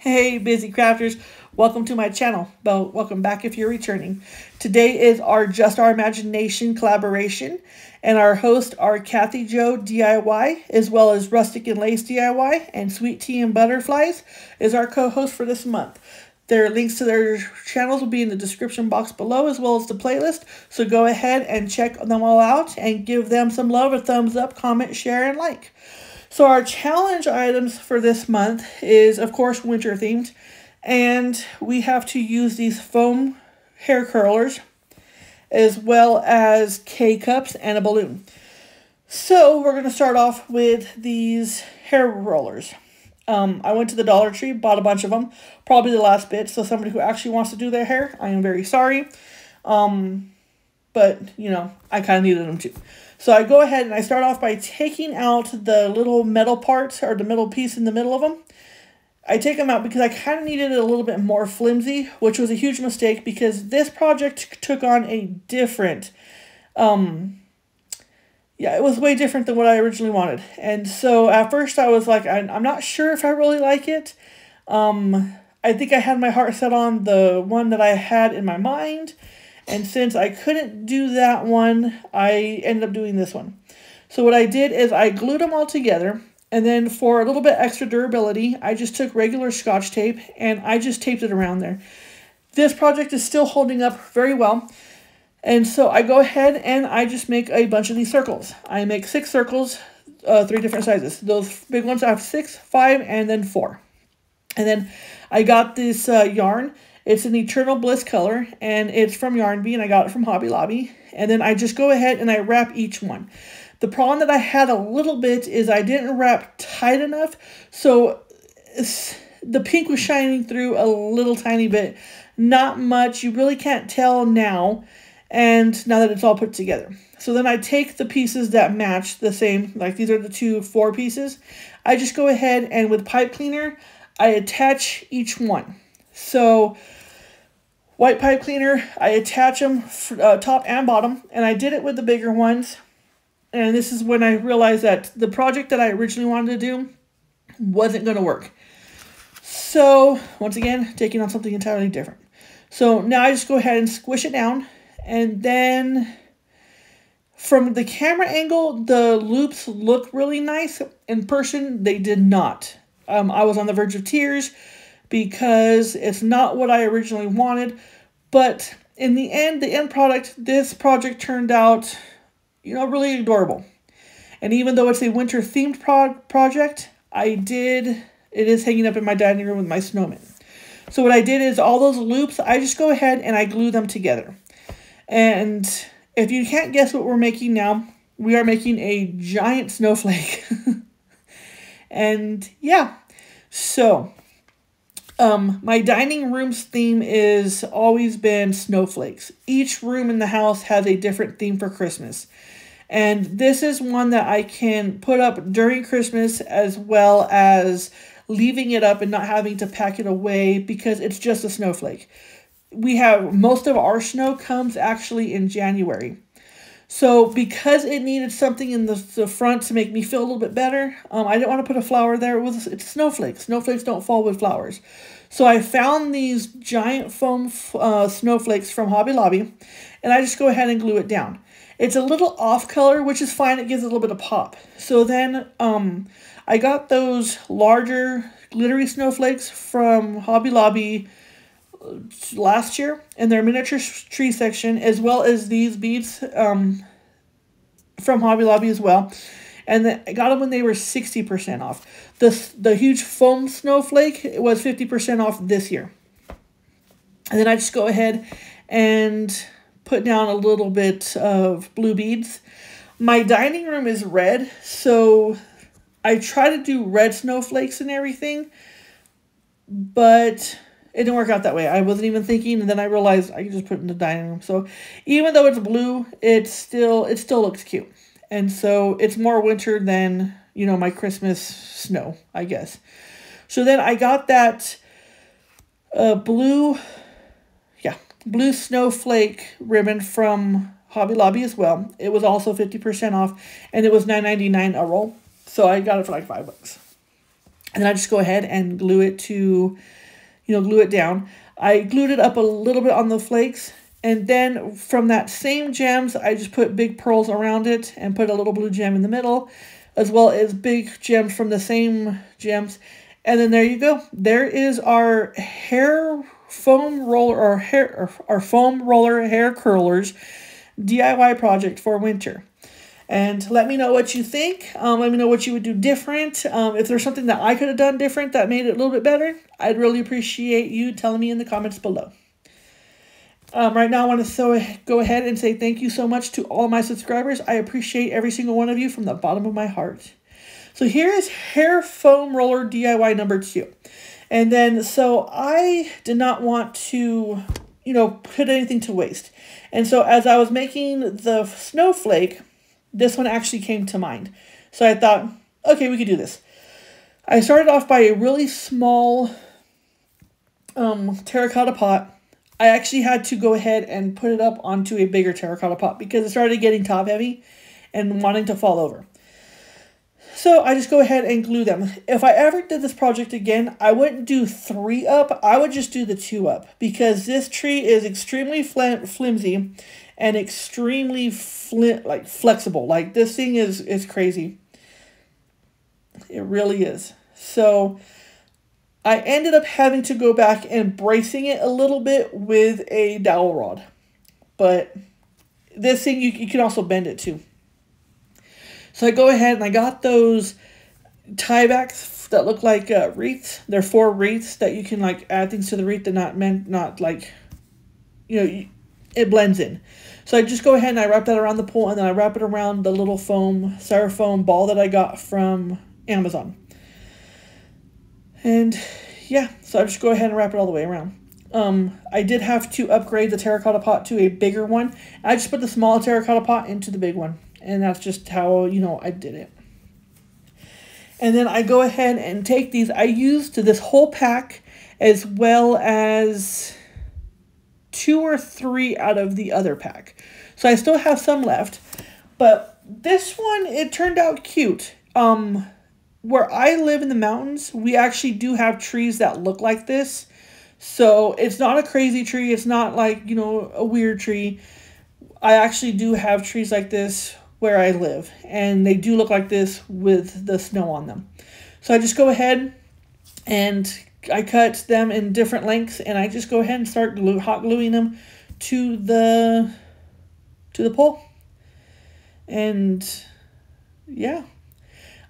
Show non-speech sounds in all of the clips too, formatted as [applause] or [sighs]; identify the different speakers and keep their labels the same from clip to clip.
Speaker 1: Hey, busy crafters, welcome to my channel. Well, welcome back if you're returning. Today is our Just Our Imagination collaboration, and our hosts are Kathy Jo DIY, as well as Rustic and Lace DIY, and Sweet Tea and Butterflies is our co-host for this month. Their links to their channels will be in the description box below, as well as the playlist, so go ahead and check them all out and give them some love, a thumbs up, comment, share, and like. So our challenge items for this month is, of course, winter themed. And we have to use these foam hair curlers as well as K-cups and a balloon. So we're going to start off with these hair rollers. Um, I went to the Dollar Tree, bought a bunch of them, probably the last bit. So somebody who actually wants to do their hair, I am very sorry. Um, but, you know, I kind of needed them too. So I go ahead and I start off by taking out the little metal parts or the middle piece in the middle of them. I take them out because I kind of needed it a little bit more flimsy, which was a huge mistake because this project took on a different, um, yeah, it was way different than what I originally wanted. And so at first I was like, I'm not sure if I really like it. Um, I think I had my heart set on the one that I had in my mind. And since I couldn't do that one, I ended up doing this one. So what I did is I glued them all together. And then for a little bit extra durability, I just took regular scotch tape and I just taped it around there. This project is still holding up very well. And so I go ahead and I just make a bunch of these circles. I make six circles, uh, three different sizes. Those big ones I have six, five, and then four. And then I got this uh, yarn it's an Eternal Bliss color, and it's from Yarn Bee, and I got it from Hobby Lobby. And then I just go ahead and I wrap each one. The problem that I had a little bit is I didn't wrap tight enough, so the pink was shining through a little tiny bit. Not much. You really can't tell now, and now that it's all put together. So then I take the pieces that match the same, like these are the two four pieces. I just go ahead and with pipe cleaner, I attach each one. So white pipe cleaner, I attach them uh, top and bottom, and I did it with the bigger ones. And this is when I realized that the project that I originally wanted to do wasn't going to work. So once again, taking on something entirely different. So now I just go ahead and squish it down, and then from the camera angle, the loops look really nice. In person, they did not. Um, I was on the verge of tears because it's not what I originally wanted. But in the end, the end product, this project turned out, you know, really adorable. And even though it's a winter themed pro project, I did, it is hanging up in my dining room with my snowman. So what I did is all those loops, I just go ahead and I glue them together. And if you can't guess what we're making now, we are making a giant [laughs] snowflake. and yeah, so um, my dining room's theme is always been snowflakes. Each room in the house has a different theme for Christmas. And this is one that I can put up during Christmas as well as leaving it up and not having to pack it away because it's just a snowflake. We have most of our snow comes actually in January. So because it needed something in the, the front to make me feel a little bit better, um, I didn't want to put a flower there. It was it's snowflakes. Snowflakes don't fall with flowers. So I found these giant foam uh, snowflakes from Hobby Lobby, and I just go ahead and glue it down. It's a little off color, which is fine. It gives a little bit of pop. So then um, I got those larger glittery snowflakes from Hobby Lobby last year in their miniature tree section, as well as these beads um, from Hobby Lobby as well. And I got them when they were 60% off. The, the huge foam snowflake was 50% off this year. And then I just go ahead and put down a little bit of blue beads. My dining room is red, so I try to do red snowflakes and everything, but it didn't work out that way. I wasn't even thinking, and then I realized I could just put it in the dining room. So even though it's blue, it's still it still looks cute. And so it's more winter than, you know, my Christmas snow, I guess. So then I got that uh, blue, yeah, blue snowflake ribbon from Hobby Lobby as well. It was also 50% off, and it was nine ninety nine a roll. So I got it for like five bucks. And then I just go ahead and glue it to, you know, glue it down. I glued it up a little bit on the flakes. And then from that same gems, I just put big pearls around it and put a little blue gem in the middle, as well as big gems from the same gems. And then there you go. There is our hair foam roller or hair or our foam roller hair curlers DIY project for winter. And let me know what you think. Um, let me know what you would do different. Um, if there's something that I could have done different that made it a little bit better, I'd really appreciate you telling me in the comments below. Um, right now, I want to so go ahead and say thank you so much to all my subscribers. I appreciate every single one of you from the bottom of my heart. So here is hair foam roller DIY number two. And then, so I did not want to, you know, put anything to waste. And so as I was making the snowflake, this one actually came to mind. So I thought, okay, we could do this. I started off by a really small um, terracotta pot. I actually had to go ahead and put it up onto a bigger terracotta pot because it started getting top heavy and wanting to fall over. So I just go ahead and glue them. If I ever did this project again, I wouldn't do three up. I would just do the two up because this tree is extremely fl flimsy and extremely fl like flexible. Like this thing is, is crazy. It really is. So I ended up having to go back and bracing it a little bit with a dowel rod. But this thing, you, you can also bend it too. So I go ahead and I got those tiebacks that look like uh, wreaths. They're four wreaths that you can like add things to the wreath that not meant not like, you know, it blends in. So I just go ahead and I wrap that around the pool and then I wrap it around the little foam, styrofoam ball that I got from Amazon. And yeah, so I just go ahead and wrap it all the way around. Um, I did have to upgrade the terracotta pot to a bigger one. I just put the small terracotta pot into the big one. And that's just how, you know, I did it. And then I go ahead and take these. I used this whole pack as well as two or three out of the other pack. So I still have some left. But this one, it turned out cute. Um, where I live in the mountains, we actually do have trees that look like this. So it's not a crazy tree. It's not like, you know, a weird tree. I actually do have trees like this where I live. And they do look like this with the snow on them. So I just go ahead and I cut them in different lengths. And I just go ahead and start glue, hot gluing them to the, to the pole. And yeah.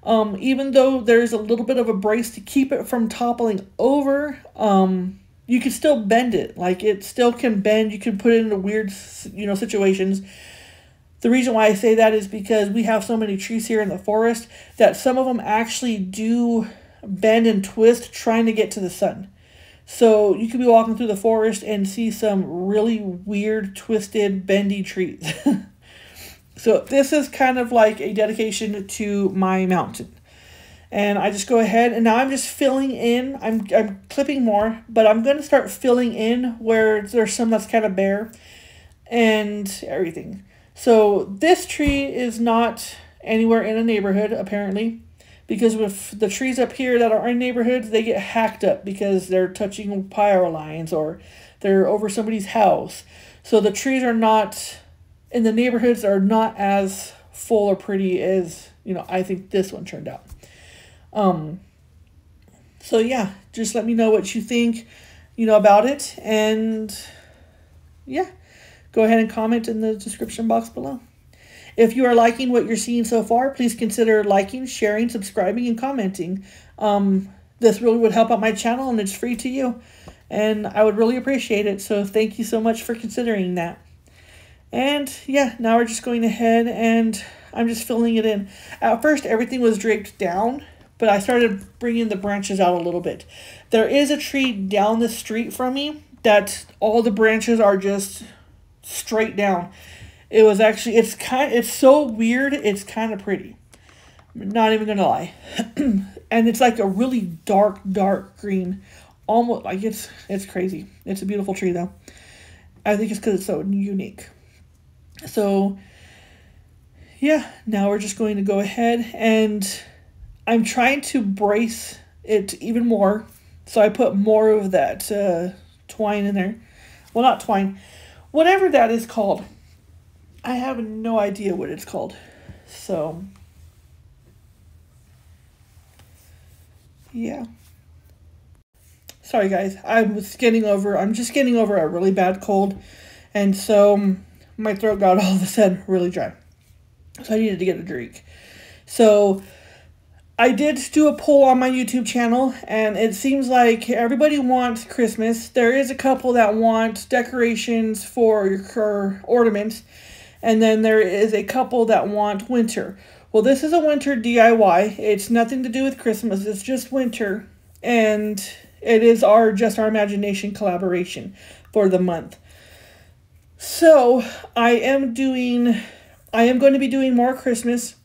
Speaker 1: Um, even though there's a little bit of a brace to keep it from toppling over, um, you can still bend it. Like it still can bend. You can put it into weird, you know, situations. The reason why I say that is because we have so many trees here in the forest that some of them actually do bend and twist trying to get to the sun. So you could be walking through the forest and see some really weird, twisted, bendy trees. [laughs] So this is kind of like a dedication to my mountain. And I just go ahead and now I'm just filling in. I'm, I'm clipping more, but I'm going to start filling in where there's some that's kind of bare and everything. So this tree is not anywhere in a neighborhood apparently because with the trees up here that are in neighborhoods, they get hacked up because they're touching power lines or they're over somebody's house. So the trees are not in the neighborhoods are not as full or pretty as you know I think this one turned out. Um, so yeah, just let me know what you think, you know about it, and yeah, go ahead and comment in the description box below. If you are liking what you're seeing so far, please consider liking, sharing, subscribing, and commenting. Um, this really would help out my channel, and it's free to you, and I would really appreciate it. So thank you so much for considering that. And yeah, now we're just going ahead and I'm just filling it in. At first, everything was draped down, but I started bringing the branches out a little bit. There is a tree down the street from me that all the branches are just straight down. It was actually, it's kind, it's so weird, it's kind of pretty. Not even gonna lie. [clears throat] and it's like a really dark, dark green. Almost, like it's, it's crazy. It's a beautiful tree though. I think it's because it's so unique. So, yeah, now we're just going to go ahead and I'm trying to brace it even more. So I put more of that uh, twine in there. Well, not twine, whatever that is called. I have no idea what it's called. So, yeah. Sorry, guys. I was getting over, I'm just getting over a really bad cold. And so my throat got [laughs] all of a sudden really dry. So I needed to get a drink. So I did do a poll on my YouTube channel, and it seems like everybody wants Christmas. There is a couple that want decorations for your ornaments, and then there is a couple that want winter. Well, this is a winter DIY. It's nothing to do with Christmas. It's just winter, and it is our Just Our Imagination collaboration for the month. So, I am doing I am going to be doing more Christmas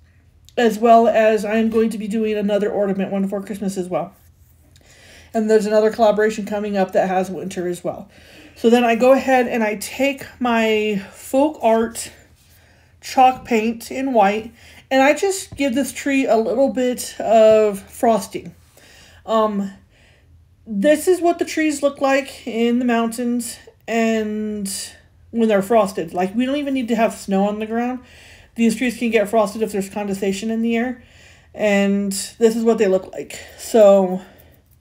Speaker 1: as well as I am going to be doing another ornament one for Christmas as well. And there's another collaboration coming up that has winter as well. So then I go ahead and I take my FolkArt chalk paint in white and I just give this tree a little bit of frosting. Um, this is what the trees look like in the mountains and when they're frosted. Like we don't even need to have snow on the ground. These trees can get frosted if there's condensation in the air. And this is what they look like. So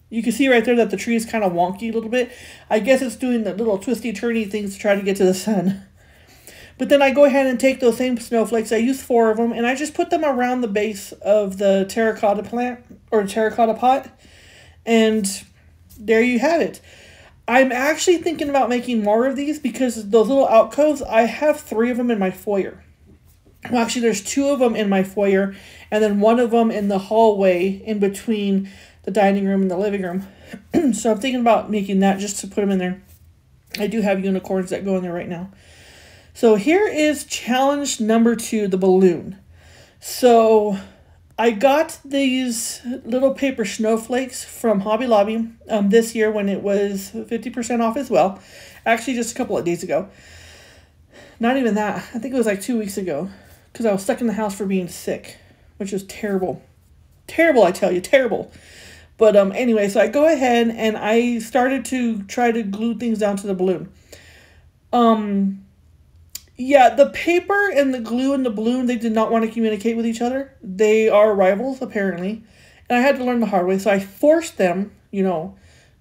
Speaker 1: you can see right there that the tree is kind of wonky a little bit. I guess it's doing the little twisty turny things to try to get to the sun. [laughs] But then I go ahead and take those same snowflakes. I use four of them and I just put them around the base of the terracotta plant or terracotta pot. And there you have it. I'm actually thinking about making more of these because those little alcoves, I have three of them in my foyer. Well, actually, there's two of them in my foyer, and then one of them in the hallway in between the dining room and the living room. [clears throat] so I'm thinking about making that just to put them in there. I do have unicorns that go in there right now. So here is challenge number two, the balloon. So I got these little paper snowflakes from Hobby Lobby um, this year when it was 50% off as well. Actually, just a couple of days ago. Not even that. I think it was like two weeks ago because I was stuck in the house for being sick, which was terrible. Terrible, I tell you, terrible. But um, anyway, so I go ahead and I started to try to glue things down to the balloon. Um, yeah, the paper and the glue and the balloon, they did not want to communicate with each other. They are rivals, apparently. And I had to learn the hard way, so I forced them, you know,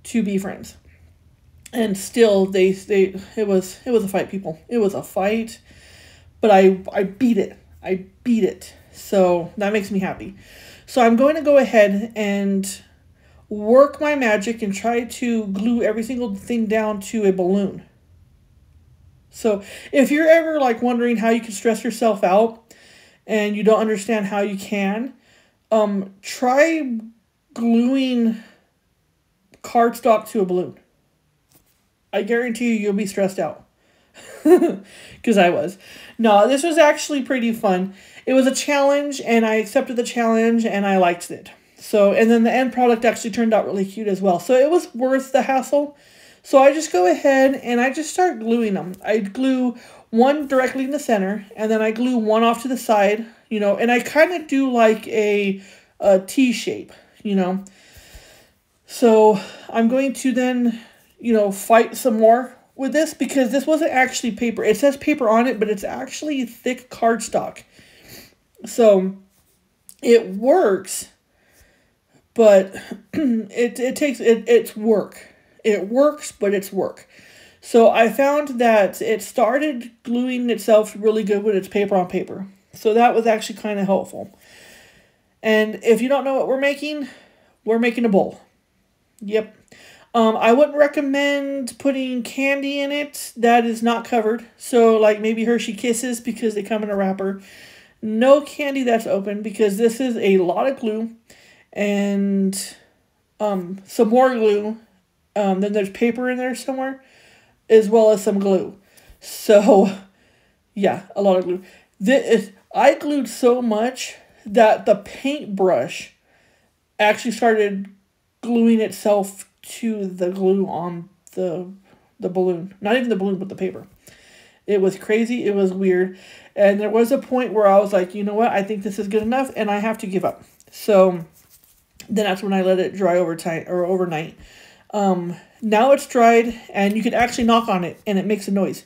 Speaker 1: to be friends. And still they they it was it was a fight, people. It was a fight. But I I beat it. I beat it. So that makes me happy. So I'm going to go ahead and work my magic and try to glue every single thing down to a balloon. So if you're ever like wondering how you can stress yourself out and you don't understand how you can, um, try gluing cardstock to a balloon. I guarantee you you'll be stressed out. [laughs] Because I was. No, this was actually pretty fun. It was a challenge and I accepted the challenge and I liked it. So, and then the end product actually turned out really cute as well. So it was worth the hassle. So I just go ahead and I just start gluing them. I glue one directly in the center and then I glue one off to the side, you know, and I kind of do like a, a T shape, you know. So I'm going to then, you know, fight some more with this because this wasn't actually paper. It says paper on it, but it's actually thick cardstock. So it works, but [clears throat] it, it takes, it, it's work it works, but it's work. So I found that it started gluing itself really good when it's paper on paper. So that was actually kind of helpful. And if you don't know what we're making, we're making a bowl. Yep. Um, I wouldn't recommend putting candy in it that is not covered. So like maybe Hershey Kisses because they come in a wrapper. No candy that's open because this is a lot of glue and um, some more glue um, then there's paper in there somewhere, as well as some glue. So, yeah, a lot of glue. This, I glued so much that the paintbrush actually started gluing itself to the glue on the the balloon. Not even the balloon, but the paper. It was crazy. It was weird. And there was a point where I was like, you know what? I think this is good enough and I have to give up. So Then that's when I let it dry over time or overnight. Um, now it's dried and you can actually knock on it and it makes a noise.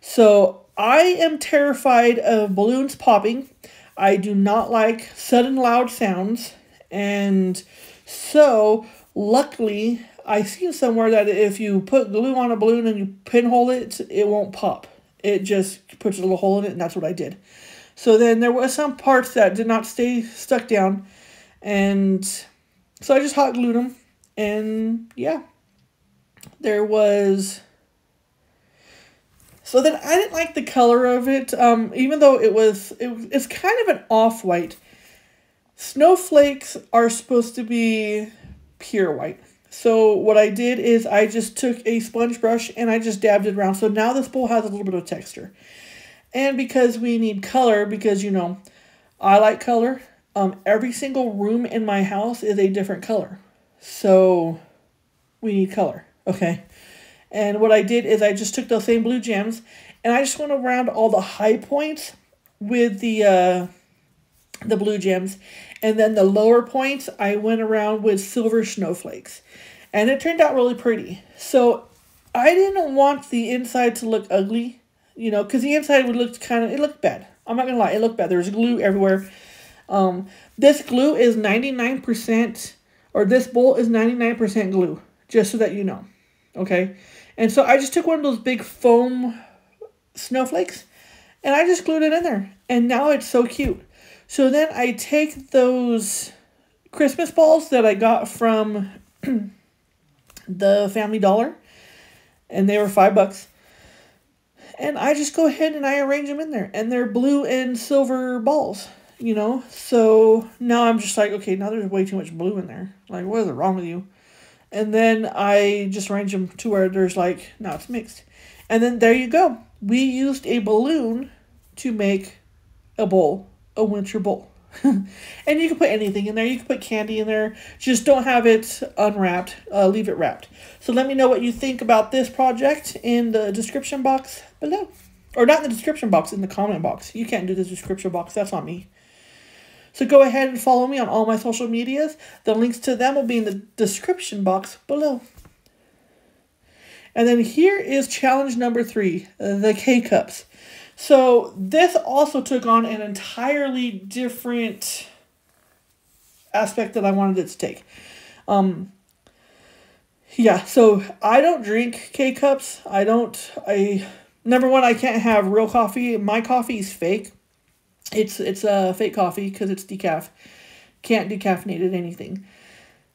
Speaker 1: So I am terrified of balloons popping. I do not like sudden loud sounds. And so luckily I seen somewhere that if you put glue on a balloon and you pinhole it, it won't pop. It just puts a little hole in it and that's what I did. So then there was some parts that did not stay stuck down. And so I just hot glued them. And yeah, there was... So then I didn't like the color of it, um, even though it was, it, it's kind of an off-white. Snowflakes are supposed to be pure white. So what I did is I just took a sponge brush and I just dabbed it around. So now this bowl has a little bit of texture. And because we need color, because, you know, I like color, um, every single room in my house is a different color. So we need color, okay? And what I did is I just took those same blue gems and I just went around all the high points with the, uh, the blue gems. And then the lower points, I went around with silver snowflakes. And it turned out really pretty. So I didn't want the inside to look ugly you know, because the inside would look kind of, it looked bad. I'm not going to lie, it looked bad. There was glue everywhere. Um, this glue is 99%, or this bowl is 99% glue, just so that you know. Okay? And so I just took one of those big foam snowflakes, and I just glued it in there. And now it's so cute. So then I take those Christmas balls that I got from [clears throat] the Family Dollar, and they were five bucks and I just go ahead and I arrange them in there, and they're blue and silver balls, you know. So now I'm just like, okay, now there's way too much blue in there. Like, what is wrong with you? And then I just arrange them to where there's like, now it's mixed, and then there you go. We used a balloon to make a bowl, a winter bowl. [laughs] and you can put anything in there. You can put candy in there. Just don't have it unwrapped. Uh, leave it wrapped. So let me know what you think about this project in the description box below. Or not in the description box, in the comment box. You can't do the description box. That's not me. So go ahead and follow me on all my social medias. The links to them will be in the description box below. And then here is challenge number three, the K-Cups. So this also took on an entirely different aspect that I wanted it to take. Um, yeah, so I don't drink K cups. I don't. I number one, I can't have real coffee. My coffee is fake. It's it's a uh, fake coffee because it's decaf. Can't decaffeinate it anything,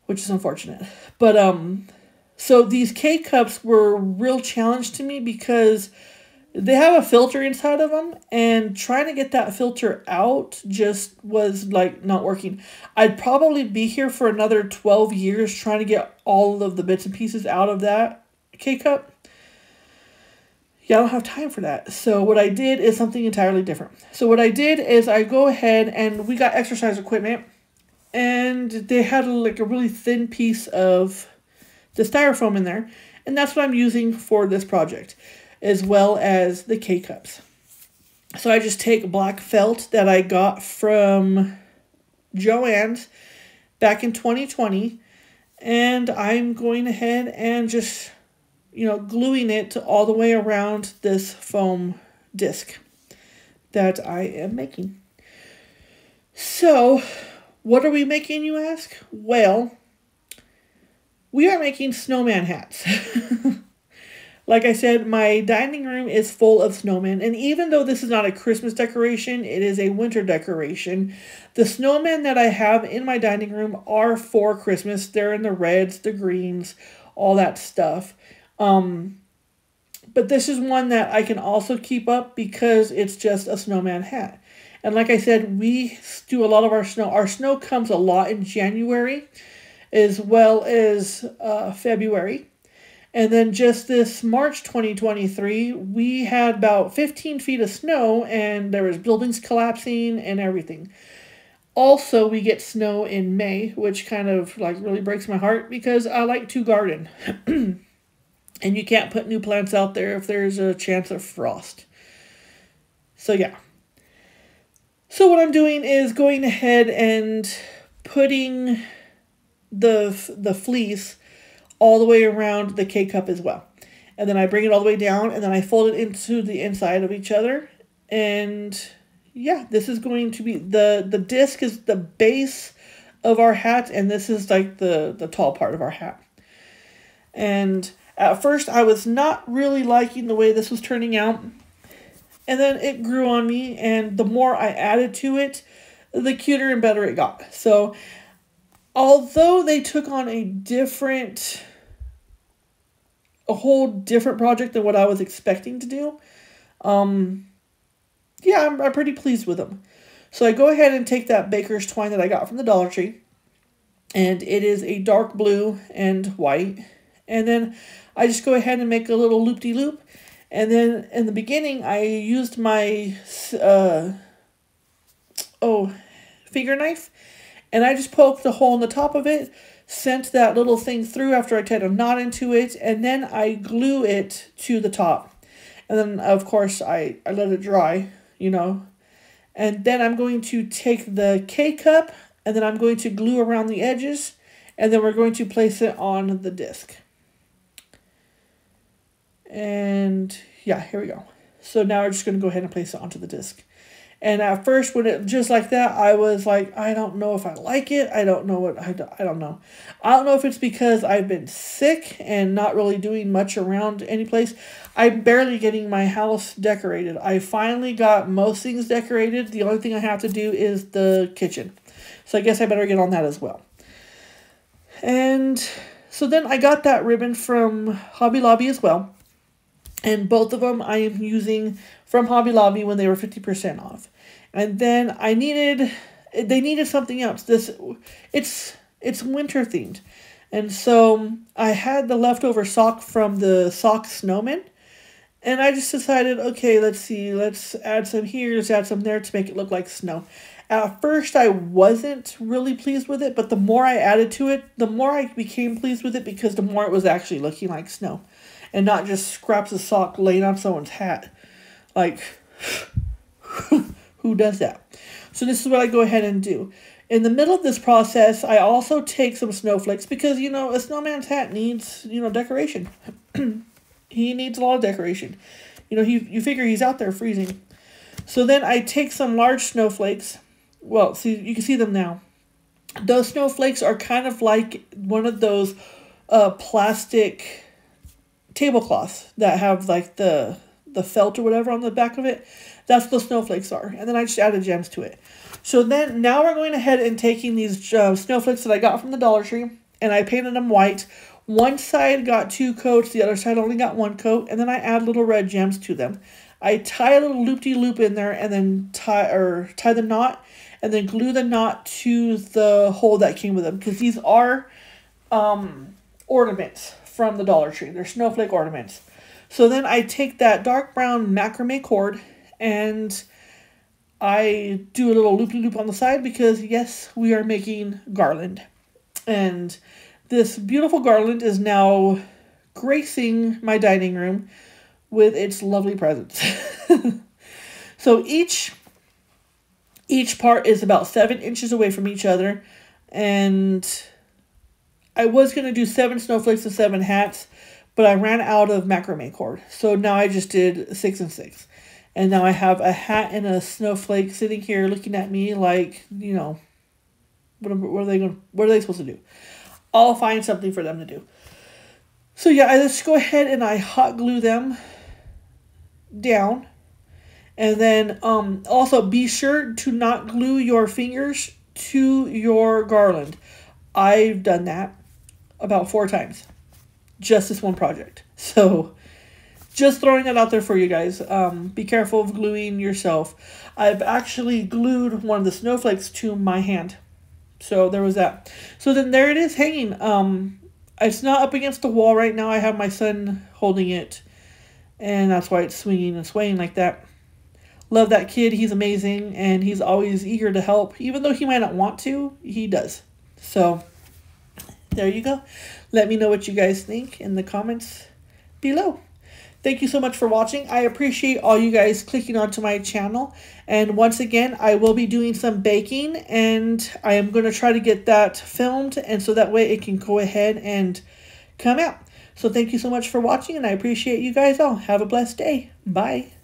Speaker 1: which is unfortunate. But um, so these K cups were a real challenge to me because they have a filter inside of them and trying to get that filter out just was like not working i'd probably be here for another 12 years trying to get all of the bits and pieces out of that k-cup yeah i don't have time for that so what i did is something entirely different so what i did is i go ahead and we got exercise equipment and they had like a really thin piece of the styrofoam in there and that's what i'm using for this project as well as the K-Cups. So I just take black felt that I got from Joann's back in 2020 and I'm going ahead and just, you know, gluing it all the way around this foam disc that I am making. So, what are we making, you ask? Well, we are making snowman hats. [laughs] Like I said, my dining room is full of snowmen, and even though this is not a Christmas decoration, it is a winter decoration. The snowmen that I have in my dining room are for Christmas. They're in the reds, the greens, all that stuff. Um, but this is one that I can also keep up because it's just a snowman hat. And like I said, we do a lot of our snow. Our snow comes a lot in January as well as uh, February. And then just this March 2023, we had about 15 feet of snow and there was buildings collapsing and everything. Also, we get snow in May, which kind of like really breaks my heart because I like to garden. [clears throat] and you can't put new plants out there if there's a chance of frost. So yeah. So what I'm doing is going ahead and putting the the fleece all the way around the K cup as well. And then I bring it all the way down and then I fold it into the inside of each other. And yeah, this is going to be the the disc is the base of our hat and this is like the the tall part of our hat. And at first I was not really liking the way this was turning out. And then it grew on me and the more I added to it, the cuter and better it got. So although they took on a different a whole different project than what I was expecting to do. Um, yeah, I'm, I'm pretty pleased with them. So I go ahead and take that baker's twine that I got from the Dollar Tree, and it is a dark blue and white. And then I just go ahead and make a little loop-de-loop. And then in the beginning, I used my, uh, oh, finger knife, and I just poked the hole in the top of it, sent that little thing through after I tied a knot into it, and then I glue it to the top. And then, of course, I, I let it dry, you know. And then I'm going to take the K-cup, and then I'm going to glue around the edges, and then we're going to place it on the disc. And yeah, here we go. So now we're just going to go ahead and place it onto the disc. And at first, when it just like that, I was like, I don't know if I like it. I don't know what I, I don't know. I don't know if it's because I've been sick and not really doing much around any place. I'm barely getting my house decorated. I finally got most things decorated. The only thing I have to do is the kitchen. So I guess I better get on that as well. And so then I got that ribbon from Hobby Lobby as well. And both of them I am using from Hobby Lobby when they were 50% off. And then I needed, they needed something else. This, it's, it's winter themed. And so um, I had the leftover sock from the sock snowman. And I just decided, okay, let's see, let's add some here, let's add some there to make it look like snow. At first, I wasn't really pleased with it, but the more I added to it, the more I became pleased with it because the more it was actually looking like snow and not just scraps of sock laying on someone's hat. Like, [sighs] who does that? So this is what I go ahead and do. In the middle of this process, I also take some snowflakes because, you know, a snowman's hat needs, you know, decoration. [clears throat] he needs a lot of decoration. You know, he, you figure he's out there freezing. So then I take some large snowflakes. Well, see, you can see them now. Those snowflakes are kind of like one of those uh, plastic tablecloths that have like the the felt or whatever on the back of it. That's the snowflakes are. And then I just added gems to it. So then now we're going ahead and taking these uh, snowflakes that I got from the Dollar Tree and I painted them white. One side got two coats, the other side only got one coat, and then I add little red gems to them. I tie a little loop-de-loop -loop in there and then tie or tie the knot and then glue the knot to the hole that came with them because these are um, ornaments from the Dollar Tree. They're snowflake ornaments. So then I take that dark brown macrame cord and I do a little loopy loop on the side because yes, we are making garland. And this beautiful garland is now gracing my dining room with its lovely presence. [laughs] so each each part is about seven inches away from each other and I was going to do seven snowflakes and seven hats, but I ran out of macrame cord. So now I just did six and six. And now I have a hat and a snowflake sitting here looking at me like, you know, what, what are they going what are they supposed to do? I'll find something for them to do. So yeah, I just go ahead and I hot glue them down. And then um, also be sure to not glue your fingers to your garland. I've done that about four times. Just this one project. [laughs] So just throwing that out there for you guys. Um, be careful of gluing yourself. I've actually glued one of the snowflakes to my hand. So there was that. So then there it is hanging. Um, it's not up against the wall right now. I have my son holding it. And that's why it's swinging and swaying like that. Love that kid. He's amazing. And he's always eager to help. Even though he might not want to, he does. So there you go. Let me know what you guys think in the comments below. Thank you so much for watching. I appreciate all you guys clicking onto my channel. And once again, I will be doing some baking and I am going to try to get that filmed and so that way it can go ahead and come out. So thank you so much for watching and I appreciate you guys all. Have a blessed day. Bye.